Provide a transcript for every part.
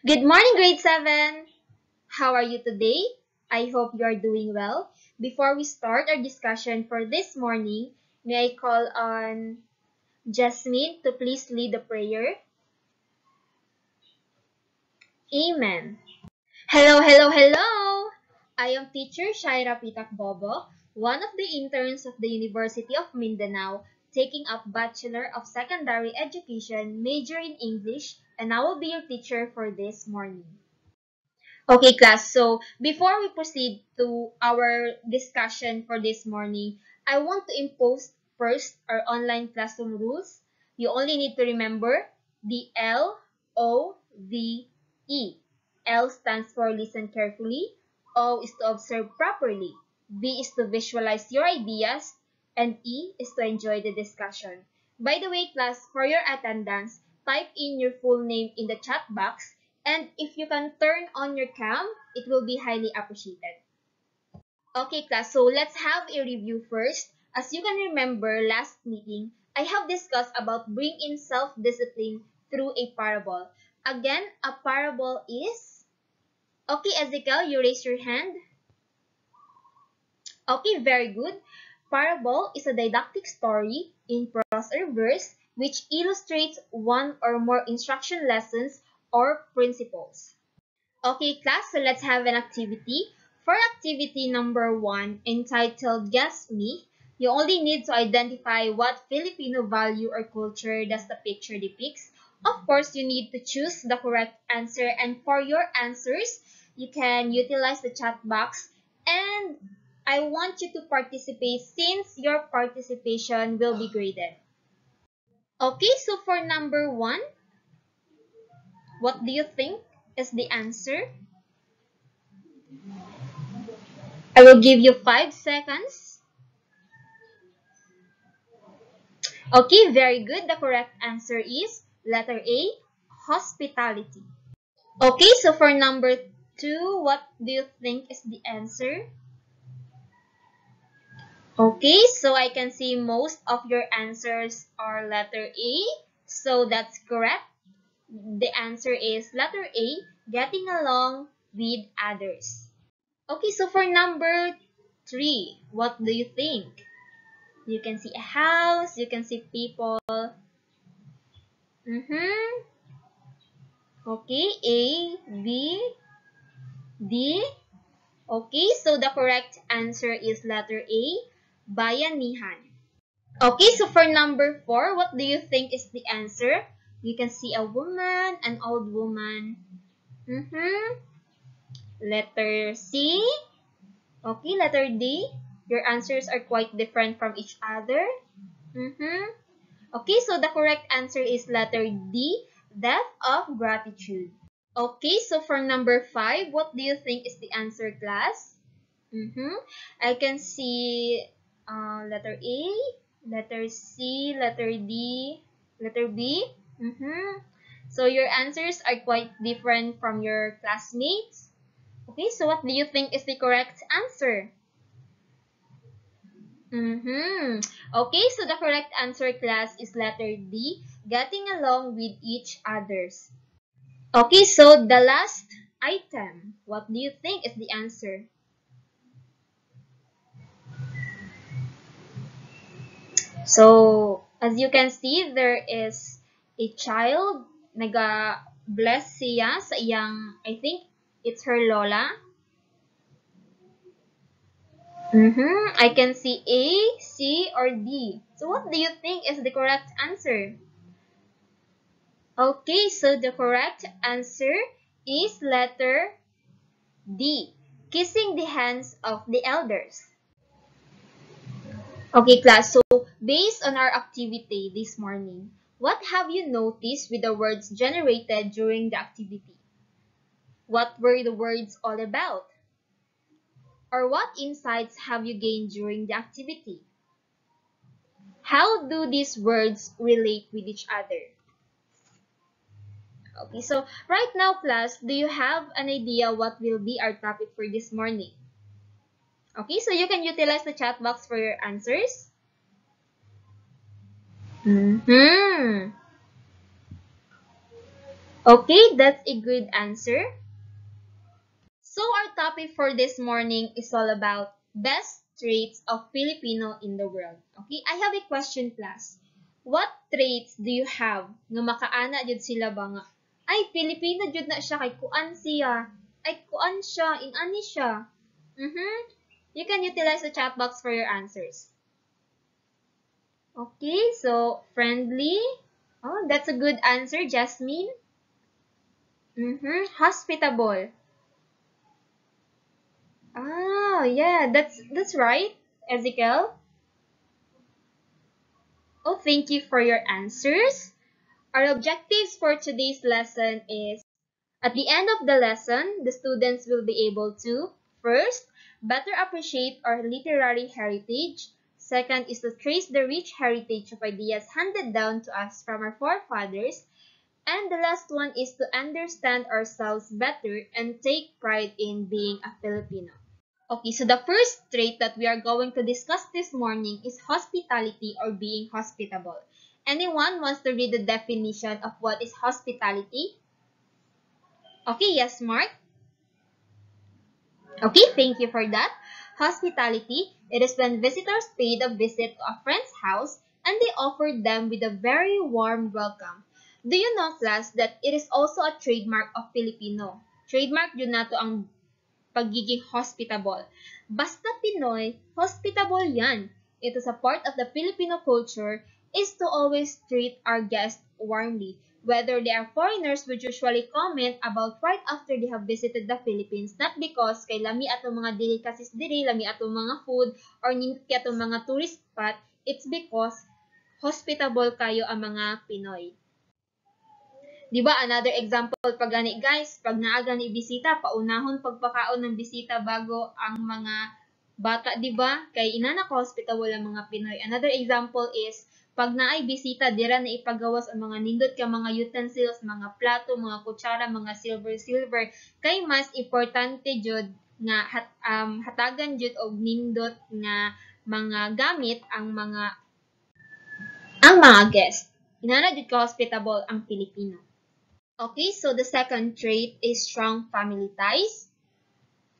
Good morning, grade 7! How are you today? I hope you are doing well. Before we start our discussion for this morning, may I call on Jasmine to please lead the prayer? Amen. Hello, hello, hello! I am teacher Shaira P. Tacbobo, one of the interns of the University of Mindanao, taking up Bachelor of Secondary Education, major in English, and I will be your teacher for this morning. Okay, class, so before we proceed to our discussion for this morning, I want to impose first our online classroom rules. You only need to remember the L, O, V, E. L stands for listen carefully. O is to observe properly. V is to visualize your ideas. And E is to enjoy the discussion. By the way, class, for your attendance, type in your full name in the chat box. And if you can turn on your cam, it will be highly appreciated. Okay, class, so let's have a review first. As you can remember, last meeting, I have discussed about bring in self-discipline through a parable. Again, a parable is... Okay, Ezekiel, you raise your hand. Okay, very good. Parable is a didactic story in prose or verse which illustrates one or more instruction lessons or principles. Okay, class, so let's have an activity. For activity number one, entitled Guess Me, you only need to identify what Filipino value or culture does the picture depicts. Of course, you need to choose the correct answer and for your answers, you can utilize the chat box and I want you to participate since your participation will be graded. Okay, so for number one, what do you think is the answer? I will give you five seconds. Okay, very good. The correct answer is letter A, hospitality. Okay, so for number two, what do you think is the answer? Okay, so I can see most of your answers are letter A. So that's correct. The answer is letter A, getting along with others. Okay, so for number three, what do you think? You can see a house, you can see people. Mm-hmm. Okay, A, B, D. Okay, so the correct answer is letter A, bayanihan. Okay, so for number 4, what do you think is the answer? You can see a woman, an old woman. Mm -hmm. Letter C. Okay, letter D. Your answers are quite different from each other. Mm -hmm. Okay, so the correct answer is letter D, debt of gratitude. Okay, so for number 5, what do you think is the answer, class? Mm -hmm. I can see uh, letter A, letter C, letter D, letter B. Mm -hmm. So your answers are quite different from your classmates. Okay, so what do you think is the correct answer? Mm -hmm. Okay, so the correct answer class is letter D, getting along with each others. Okay, so the last item, what do you think is the answer? So, as you can see, there is a child, naga-bless siya sa iyang, I think, it's her lola. Mm -hmm. I can see A, C, or D. So, what do you think is the correct answer? Okay, so the correct answer is letter D, kissing the hands of the elders. Okay, class. So, based on our activity this morning, what have you noticed with the words generated during the activity? What were the words all about? Or what insights have you gained during the activity? How do these words relate with each other? Okay, so right now, class, do you have an idea what will be our topic for this morning? Okay, so you can utilize the chat box for your answers. Mm -hmm. Okay, that's a good answer. So our topic for this morning is all about best traits of Filipino in the world. Okay, I have a question class. What traits do you have nga makaana jud sila ba nga? Ay, Filipino jud na siya kay kuan siya. Ay, kuan siya, ingani siya. Mhm. You can utilize the chat box for your answers. Okay, so friendly. Oh, that's a good answer, Jasmine. Mm-hmm. Hospitable. Ah, yeah, that's that's right, Ezekiel. Oh, thank you for your answers. Our objectives for today's lesson is at the end of the lesson, the students will be able to first better appreciate our literary heritage. Second is to trace the rich heritage of ideas handed down to us from our forefathers. And the last one is to understand ourselves better and take pride in being a Filipino. Okay, so the first trait that we are going to discuss this morning is hospitality or being hospitable. Anyone wants to read the definition of what is hospitality? Okay, yes, Mark? Okay, thank you for that. Hospitality, it is when visitors paid a visit to a friend's house and they offered them with a very warm welcome. Do you know, class, that it is also a trademark of Filipino? Trademark yun na to ang pagiging hospitable. Basta Pinoy, hospitable yan. It is a part of the Filipino culture is to always treat our guests warmly. Whether they are foreigners would usually comment about right after they have visited the Philippines, not because kay lami atong mga delicacies diri, lami atong mga food, or nindot kay atong mga tourist spot, it's because hospitable kayo ang mga Pinoy. Di ba another example pag gani guys, pag naaga ni bisita, paunahon pagpakaon ng bisita bago ang mga bata, di ba? Kay inana ko hospitable ang mga Pinoy. Another example is pag naay bisita, dira na ipagawas ang mga nindot ka mga utensils, mga plato, mga kutsara, mga silver silver kay mas importante jud nga hat, um, hatagan jud og nindot nga mga gamit ang mga ang mga guest. Inana jud ka hospitable ang Pilipino. Okay, so the second trait is strong family ties.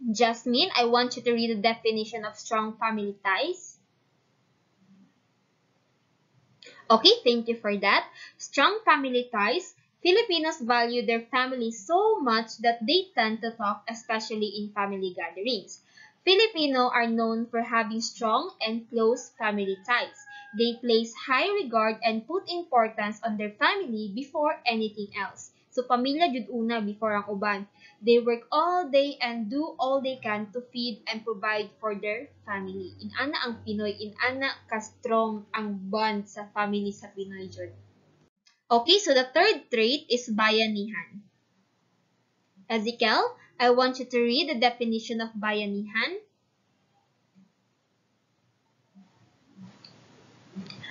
Jasmine, I want you to read the definition of strong family ties. Okay, thank you for that. Strong family ties. Filipinos value their family so much that they tend to talk, especially in family gatherings. Filipino are known for having strong and close family ties. They place high regard and put importance on their family before anything else. So, pamilya jud una before ang uban. They work all day and do all they can to feed and provide for their family. Inana ang Pinoy, inana ka-strong ang bond sa family sa Pinoy jud. Okay, so the third trait is bayanihan. Ezekiel, I want you to read the definition of bayanihan.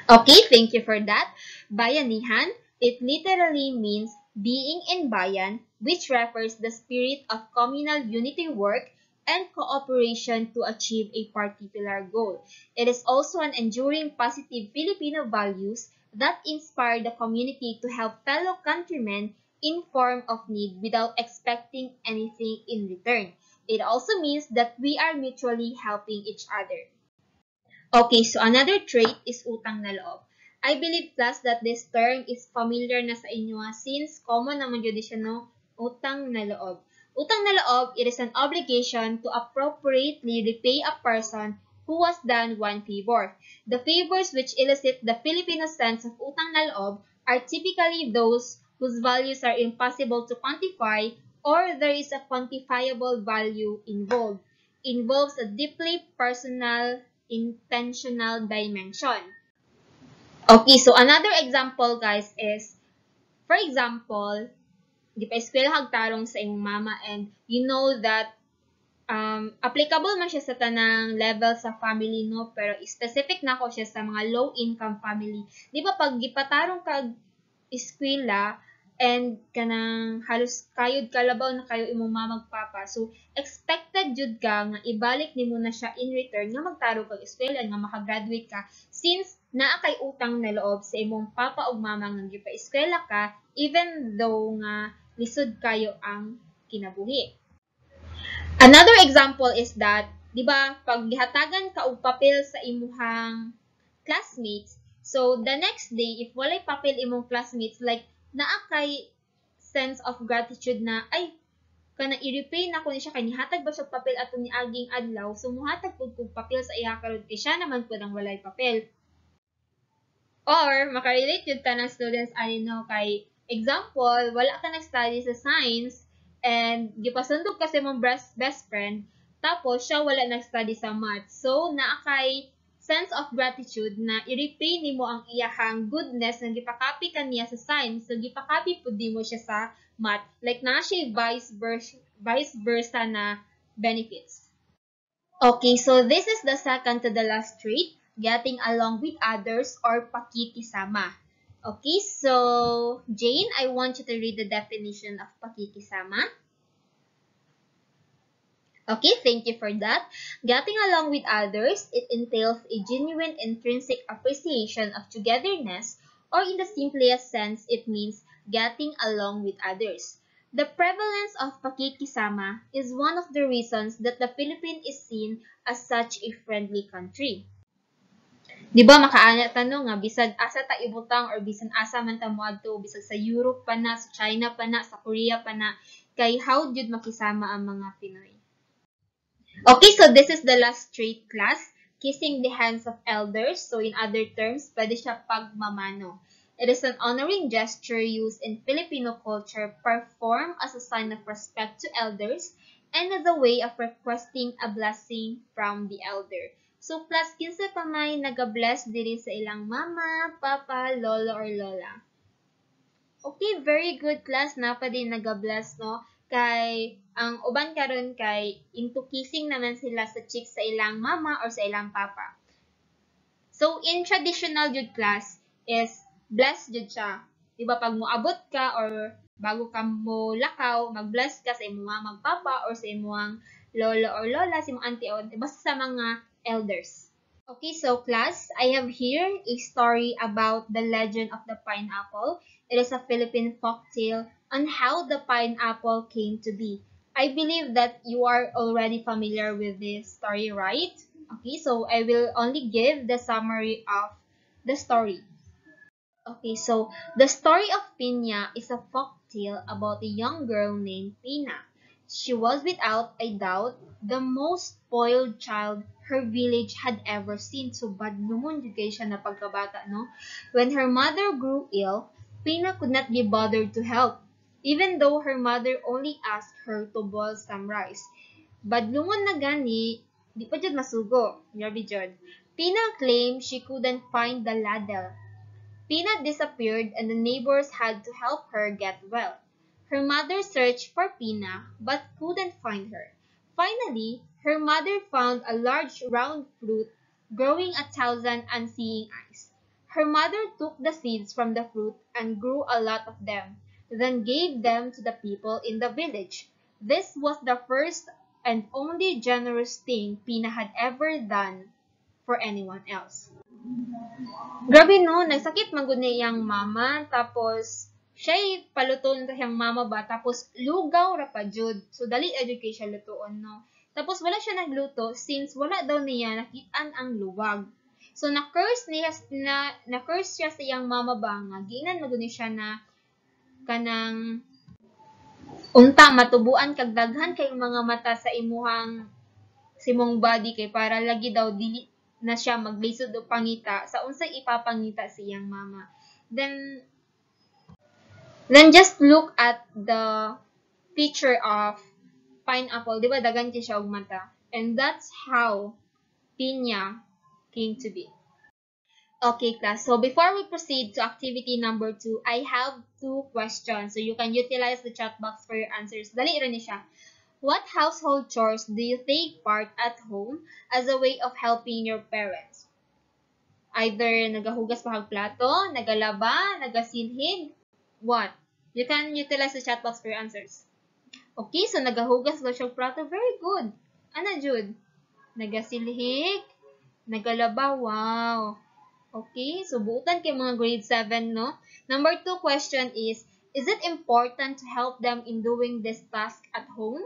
Okay, thank you for that. Bayanihan, it literally means being in bayan, which refers the spirit of communal unity work and cooperation to achieve a particular goal. It is also an enduring positive Filipino values that inspire the community to help fellow countrymen in form of need without expecting anything in return. It also means that we are mutually helping each other. Okay, so another trait is utang na loob. I believe class that this term is familiar na sa inyo since common naman yun siya no, utang na loob. Utang na loob, it is an obligation to appropriately repay a person who was done one favor. The favors which elicit the Filipino sense of utang na loob are typically those whose values are impossible to quantify or there is a quantifiable value involved. Involves a deeply personal, intentional dimension. Okay, so another example guys is, for example, di pa eskwela hagtarong sa imong mama and you know that um, applicable man siya sa tanang level sa family no? Pero specific na ko siya sa mga low income family. Di ba pag gipatarong kag eskwela and kanang halos kayod kalabaw na kayo imong mama papa so expected jud ka nga ibalik nimo na siya in return nga magtarong kag eskwela nga makagraduate ka since naa kay utang na loob sa imong papa ug mama nga gipa-eskwela ka even though nga lisod kayo ang kinabuhi. Another example is that, di ba, pag gihatagan ka og papel sa imuhang classmates, so the next day, if walay papel imong classmates, like, naa kay sense of gratitude na, ay, kana i-repay na ko ni siya kay nihatag ba siya papel ato ni aging adlaw? So muhatag pud kog papel sa iya karon kay siya naman pud ang walay papel. Or makarelate jud ta ng students ani no kay example wala ka nag-study sa science and gipasundog kasi mong best best friend tapos siya wala nag-study sa math. So naa kay sense of gratitude na i-repay nimo ang iyahang goodness nga gipakapi kaniya sa science so gipakapi pud nimo siya sa math like na siya vice versa vice versa na benefits. Okay so this is the second to the last trait getting along with others or pakikisama. Okay so Jane I want you to read the definition of pakikisama Okay, thank you for that. Getting along with others, it entails a genuine intrinsic appreciation of togetherness, or in the simplest sense, it means getting along with others. The prevalence of pakikisama is one of the reasons that the Philippines is seen as such a friendly country. Di ba makaanya tanong nga bisag asa ta ibutang or bisan asa man ta moadto bisag sa Europe pa na, sa China pa na, sa Korea pa na kay how jud makisama ang mga Pinoy. Okay, so this is the last trait class, kissing the hands of elders. So in other terms, pwede siya pagmamano. It is an honoring gesture used in Filipino culture performed as a sign of respect to elders and as a way of requesting a blessing from the elder. So class 15 pa may nag-bless diri sa ilang mama, papa, lolo, or lola. Okay, very good class na pa din nag-bless, no? kay ang uban karon kay into kissing naman sila sa cheek sa ilang mama or sa ilang papa. So in traditional jud class is bless jud siya. Diba pag moabot ka or bago ka mo lakaw, mag-bless ka sa imong mama, papa or sa imong lolo or lola, sa imong auntie o basta sa mga elders. Okay, so class, I have here a story about the legend of the pineapple. It is a Philippine folk tale on how the pineapple came to be. I believe that you are already familiar with this story, right? Okay, so I will only give the summary of the story. Okay, so the story of Pina is a folk tale about a young girl named Pina. She was without a doubt the most spoiled child her village had ever seen. So bad naman siya na pagkabata, no? When her mother grew ill, Pina could not be bothered to help even though her mother only asked her to boil some rice. Badlungon na gani, di pa jud masugo. Grabe jud. Pina claimed she couldn't find the ladle. Pina disappeared and the neighbors had to help her get well. Her mother searched for Pina but couldn't find her. Finally, her mother found a large round fruit growing a thousand unseeing eyes. Her mother took the seeds from the fruit and grew a lot of them then gave them to the people in the village. This was the first and only generous thing Pina had ever done for anyone else. Grabe no, nagsakit man gud iyang mama tapos siya paluton sa siyang mama ba tapos lugaw ra pa jud. So dali education lutuon no. Tapos wala siya nagluto since wala daw niya nakitaan ang luwag. So na-curse niya na na-curse siya sa iyang mama ba nga ginan magud siya na kanang unta matubuan kag daghan kay mga mata sa imuhang simong body kay para lagi daw dili na siya maglisod og pangita. Sa unsay ipapangita siyang mama. Then then just look at the picture of pineapple. Di ba daghan siya og mata? And that's how pinya came to be Okay, class. So before we proceed to activity number two, I have two questions. So you can utilize the chat box for your answers. Dali siya. What household chores do you take part at home as a way of helping your parents? Either nagahugas pa plato, nagalaba, nagasilhig, what? You can utilize the chat box for your answers. Okay, so nagahugas daw siya plato. Very good. Ana, Jude? Nagasilhig, nagalaba, wow. Okay, so buutan kay mga grade 7, no? Number 2 question is, Is it important to help them in doing this task at home?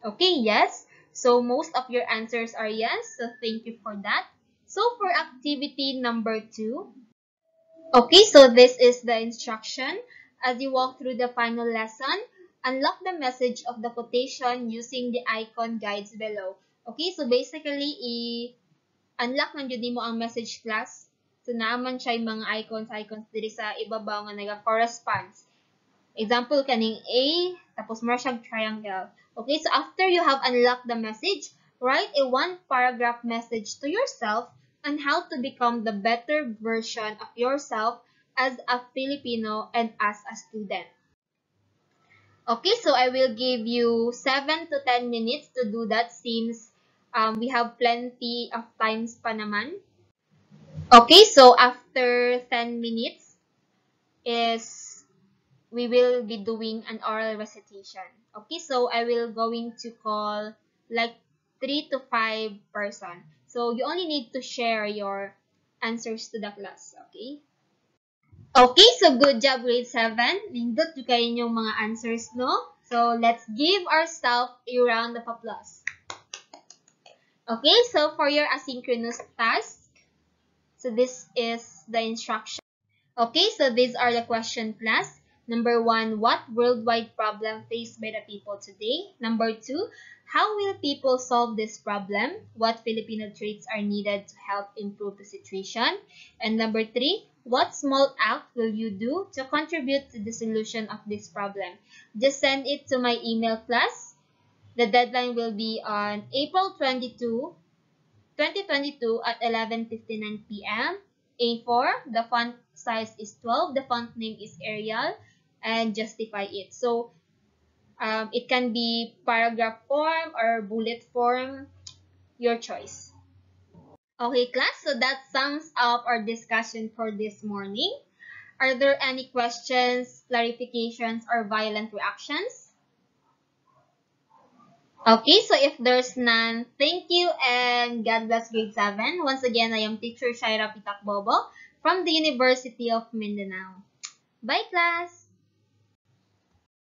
Okay, yes. So most of your answers are yes. So thank you for that. So for activity number two, okay, so this is the instruction. As you walk through the final lesson, unlock the message of the quotation using the icon guides below. Okay, so basically, i-unlock man mo ang message class. So, naaman siya yung mga icons, icons diri sa ibabaw nga naga-corresponds. Example, kaning A, tapos mo siyang triangle. Okay, so after you have unlocked the message, write a one-paragraph message to yourself on how to become the better version of yourself as a Filipino and as a student. Okay, so I will give you 7 to 10 minutes to do that since um, we have plenty of times pa naman. Okay, so after 10 minutes is we will be doing an oral recitation. Okay, so I will going to call like 3 to 5 person. So you only need to share your answers to the class, okay? Okay, so good job grade 7. Nindot yung inyong mga answers, no? So let's give ourselves a round of applause. Okay, so for your asynchronous task, so this is the instruction. Okay, so these are the question class. Number one, what worldwide problem faced by the people today? Number two, how will people solve this problem? What Filipino traits are needed to help improve the situation? And number three, what small act will you do to contribute to the solution of this problem? Just send it to my email class. The deadline will be on April 22, 2022 at 11.59 p.m. A4, the font size is 12, the font name is Arial, and justify it. So, um, it can be paragraph form or bullet form, your choice. Okay, class, so that sums up our discussion for this morning. Are there any questions, clarifications, or violent reactions? Okay, so if there's none, thank you and God bless grade 7. Once again, I am teacher Shaira Pitakbobo from the University of Mindanao. Bye, class!